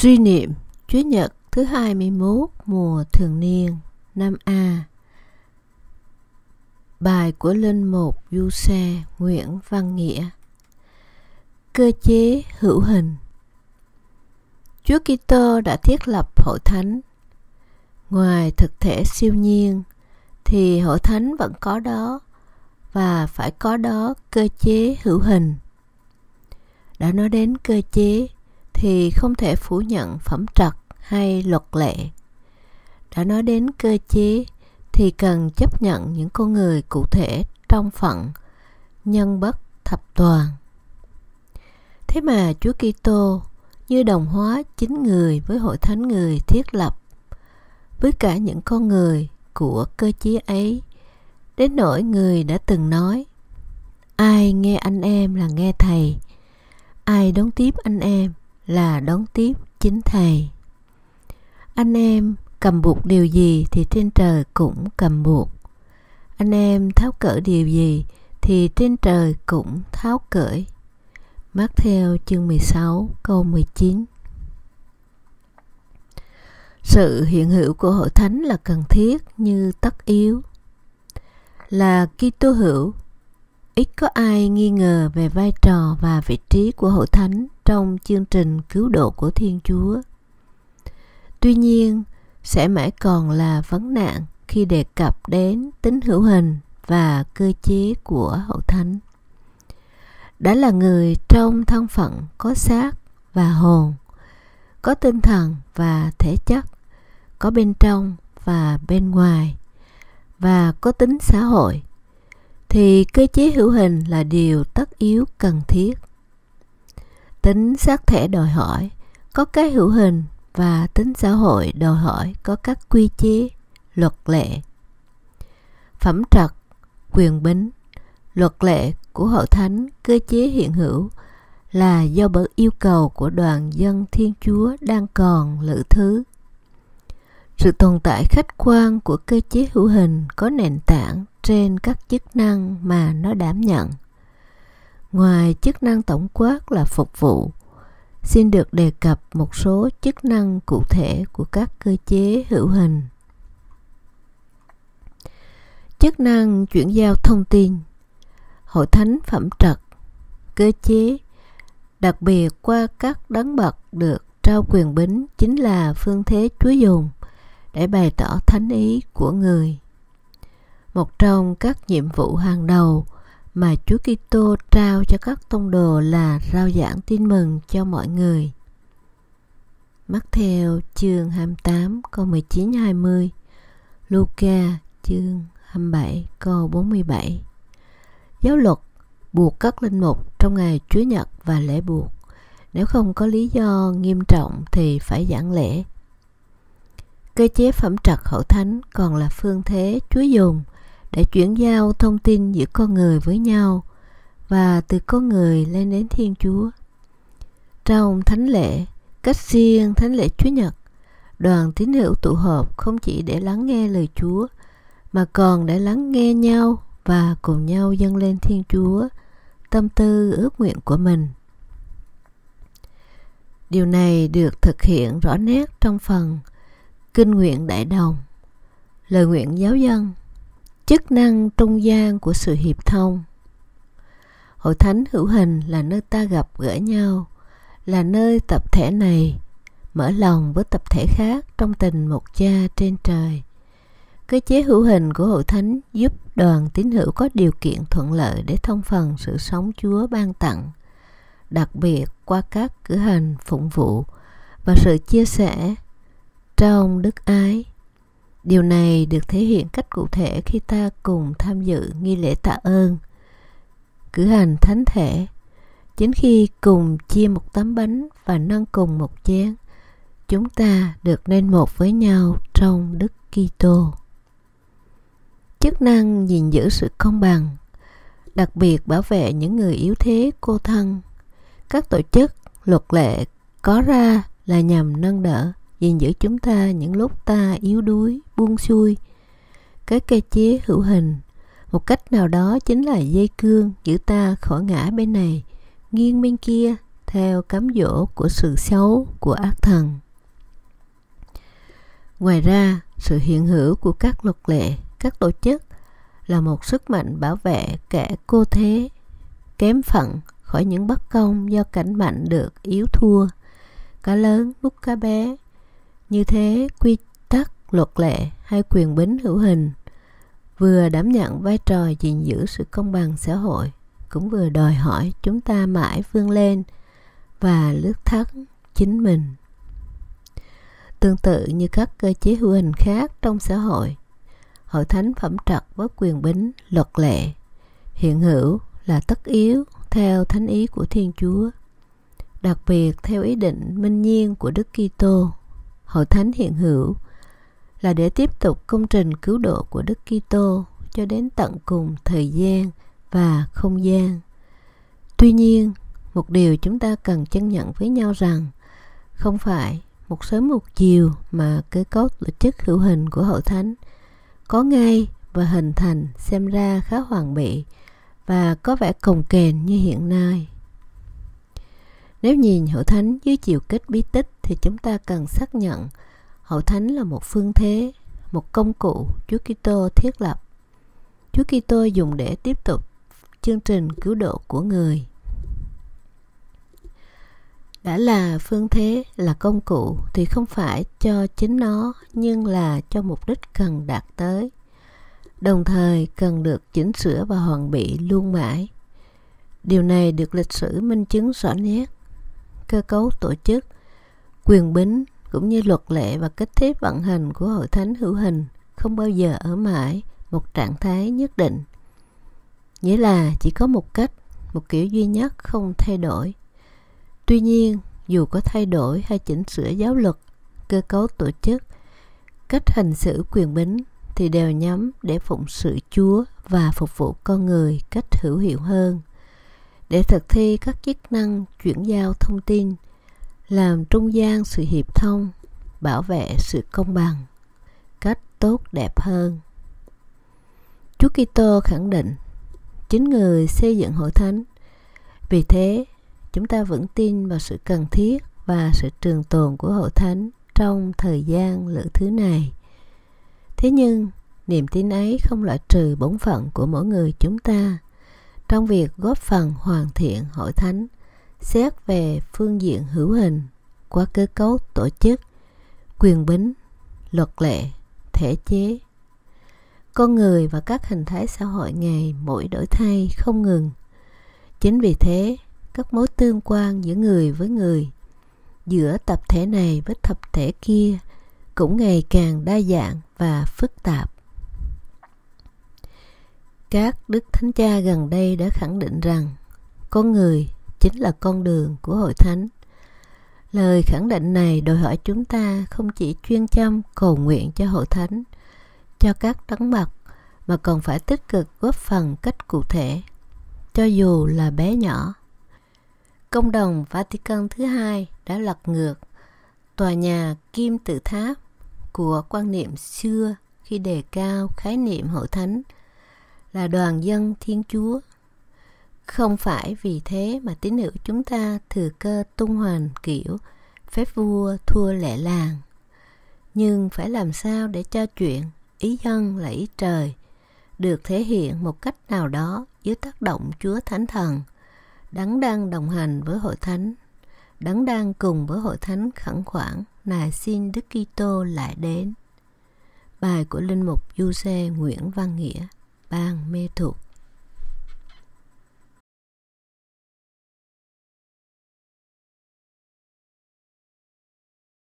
Suy niệm Chúa Nhật thứ 21 mùa thường niên, năm A Bài của Linh Mục Du Xe Nguyễn Văn Nghĩa Cơ chế hữu hình Chúa Kitô đã thiết lập hội thánh. Ngoài thực thể siêu nhiên, thì hội thánh vẫn có đó và phải có đó cơ chế hữu hình. Đã nói đến cơ chế thì không thể phủ nhận phẩm trật hay luật lệ. Đã nói đến cơ chế thì cần chấp nhận những con người cụ thể trong phận, nhân bất, thập toàn. Thế mà Chúa Kitô như đồng hóa chính người với hội thánh người thiết lập với cả những con người của cơ chế ấy, đến nỗi người đã từng nói, ai nghe anh em là nghe thầy, ai đón tiếp anh em là đón tiếp chính thầy. Anh em cầm buộc điều gì thì trên trời cũng cầm buộc. Anh em tháo cỡ điều gì thì trên trời cũng tháo cởi Mát theo chương 16 câu 19 Sự hiện hữu của hội thánh là cần thiết như tất yếu. Là Kitô hữu, ít có ai nghi ngờ về vai trò và vị trí của hội thánh trong chương trình cứu độ của Thiên Chúa. Tuy nhiên, sẽ mãi còn là vấn nạn khi đề cập đến tính hữu hình và cơ chế của hậu thánh đã là người trong thân phận có xác và hồn có tinh thần và thể chất có bên trong và bên ngoài và có tính xã hội thì cơ chế hữu hình là điều tất yếu cần thiết. Tính xác thể đòi hỏi, có cái hữu hình và tính xã hội đòi hỏi có các quy chế, luật lệ. Phẩm trật, quyền bính, luật lệ của hội thánh, cơ chế hiện hữu là do bởi yêu cầu của đoàn dân Thiên Chúa đang còn lự thứ. Sự tồn tại khách quan của cơ chế hữu hình có nền tảng trên các chức năng mà nó đảm nhận. Ngoài chức năng tổng quát là phục vụ, xin được đề cập một số chức năng cụ thể của các cơ chế hữu hình. Chức năng chuyển giao thông tin hội thánh phẩm trật, cơ chế, đặc biệt qua các đấng bậc được trao quyền bính chính là phương thế Chúa dùng để bày tỏ thánh ý của người. Một trong các nhiệm vụ hàng đầu mà Chúa Kitô trao cho các tông đồ là rao giảng tin mừng cho mọi người. Mắc theo chương 28 câu 19 20, Luca chương 27 câu 47. Giáo luật buộc các linh mục trong ngày Chúa Nhật và lễ buộc. Nếu không có lý do nghiêm trọng thì phải giảng lễ. Cơ chế phẩm trật hậu thánh còn là phương thế Chúa dùng để chuyển giao thông tin giữa con người với nhau và từ con người lên đến Thiên Chúa. Trong thánh lễ, cách riêng thánh lễ Chúa Nhật, đoàn tín hữu tụ họp không chỉ để lắng nghe lời Chúa mà còn để lắng nghe nhau và cùng nhau dâng lên Thiên Chúa tâm tư ước nguyện của mình. Điều này được thực hiện rõ nét trong phần Kinh nguyện Đại Đồng, lời nguyện giáo dân, chức năng trung gian của sự hiệp thông. Hội thánh hữu hình là nơi ta gặp gỡ nhau, là nơi tập thể này mở lòng với tập thể khác trong tình một cha trên trời Cơ chế hữu hình của hội thánh giúp đoàn tín hữu có điều kiện thuận lợi để thông phần sự sống Chúa ban tặng, đặc biệt qua các cử hành phụng vụ và sự chia sẻ trong đức ái. Điều này được thể hiện cách cụ thể khi ta cùng tham dự nghi lễ tạ ơn, cử hành thánh thể, chính khi cùng chia một tấm bánh và nâng cùng một chén, chúng ta được nên một với nhau trong Đức Kitô chức năng gìn giữ sự công bằng, đặc biệt bảo vệ những người yếu thế cô thân. Các tổ chức, luật lệ có ra là nhằm nâng đỡ, gìn giữ chúng ta những lúc ta yếu đuối, buông xuôi. Cái cơ chế hữu hình, một cách nào đó chính là dây cương giữ ta khỏi ngã bên này, nghiêng bên kia, theo cám dỗ của sự xấu của ác thần. Ngoài ra, sự hiện hữu của các luật lệ, các tổ chức là một sức mạnh bảo vệ kẻ cô thế, kém phận khỏi những bất công do cảnh mạnh được yếu thua, cá lớn lúc cá bé. Như thế, quy tắc, luật lệ hay quyền bính hữu hình vừa đảm nhận vai trò gìn giữ sự công bằng xã hội, cũng vừa đòi hỏi chúng ta mãi vươn lên và lướt thắt chính mình. Tương tự như các cơ chế hữu hình khác trong xã hội, hội thánh phẩm trật với quyền bính luật lệ hiện hữu là tất yếu theo thánh ý của Thiên Chúa. Đặc biệt theo ý định minh nhiên của Đức Kitô, hội thánh hiện hữu là để tiếp tục công trình cứu độ của Đức Kitô cho đến tận cùng thời gian và không gian. Tuy nhiên, một điều chúng ta cần chân nhận với nhau rằng không phải một sớm một chiều mà cơ cấu tổ chức hữu hình của hội thánh có ngay và hình thành xem ra khá hoàn bị và có vẻ cồng kềnh như hiện nay. Nếu nhìn hậu thánh dưới chiều kích bí tích thì chúng ta cần xác nhận hậu thánh là một phương thế, một công cụ Chúa Kitô thiết lập. Chúa Kitô dùng để tiếp tục chương trình cứu độ của người. Đã là phương thế, là công cụ thì không phải cho chính nó nhưng là cho mục đích cần đạt tới đồng thời cần được chỉnh sửa và hoàn bị luôn mãi. Điều này được lịch sử minh chứng rõ nét. Cơ cấu tổ chức, quyền bính cũng như luật lệ và cách thiết vận hành của hội thánh hữu hình không bao giờ ở mãi một trạng thái nhất định. Nghĩa là chỉ có một cách, một kiểu duy nhất không thay đổi. Tuy nhiên, dù có thay đổi hay chỉnh sửa giáo luật, cơ cấu tổ chức, cách hành xử quyền bính thì đều nhắm để phụng sự Chúa và phục vụ con người cách hữu hiệu hơn. Để thực thi các chức năng chuyển giao thông tin, làm trung gian sự hiệp thông, bảo vệ sự công bằng cách tốt đẹp hơn. Chúa Kitô khẳng định chính người xây dựng hội thánh. Vì thế, chúng ta vẫn tin vào sự cần thiết và sự trường tồn của hội thánh trong thời gian lữ thứ này. Thế nhưng, niềm tin ấy không loại trừ bổn phận của mỗi người chúng ta trong việc góp phần hoàn thiện hội thánh xét về phương diện hữu hình qua cơ cấu tổ chức, quyền bính, luật lệ, thể chế. Con người và các hình thái xã hội ngày mỗi đổi thay không ngừng. Chính vì thế, các mối tương quan giữa người với người, giữa tập thể này với tập thể kia cũng ngày càng đa dạng và phức tạp. Các đức thánh cha gần đây đã khẳng định rằng con người chính là con đường của hội thánh. Lời khẳng định này đòi hỏi chúng ta không chỉ chuyên chăm cầu nguyện cho hội thánh, cho các đấng mặt, mà còn phải tích cực góp phần cách cụ thể, cho dù là bé nhỏ. Công đồng Vatican thứ hai đã lật ngược tòa nhà kim tự tháp của quan niệm xưa khi đề cao khái niệm hội thánh là đoàn dân Thiên Chúa. Không phải vì thế mà tín hữu chúng ta thừa cơ tung hoành kiểu phép vua thua lệ làng. Nhưng phải làm sao để cho chuyện ý dân là ý trời được thể hiện một cách nào đó dưới tác động Chúa Thánh Thần, đấng đang đồng hành với hội thánh, đấng đang cùng với hội thánh khẩn khoản nài xin Đức Kitô lại đến. Bài của linh mục Du Xe Nguyễn Văn Nghĩa bang mê thuộc